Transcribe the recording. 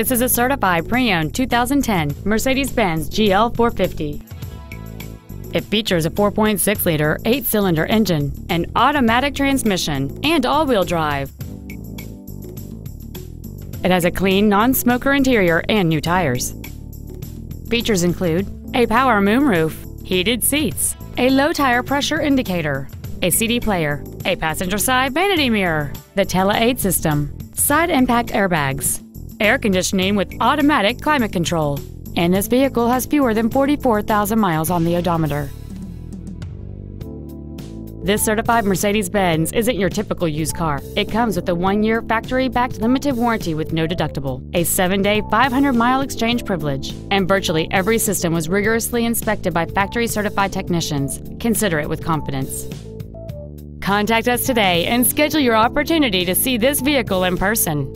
This is a certified pre-owned 2010 Mercedes-Benz GL 450. It features a 4.6-liter, eight-cylinder engine, an automatic transmission, and all-wheel drive. It has a clean, non-smoker interior and new tires. Features include a power moonroof, heated seats, a low tire pressure indicator, a CD player, a passenger side vanity mirror, the Tele-Aid system, side impact airbags, air conditioning with automatic climate control, and this vehicle has fewer than 44,000 miles on the odometer. This certified Mercedes-Benz isn't your typical used car. It comes with a one-year factory-backed limited warranty with no deductible, a seven-day, 500-mile exchange privilege, and virtually every system was rigorously inspected by factory-certified technicians. Consider it with confidence. Contact us today and schedule your opportunity to see this vehicle in person.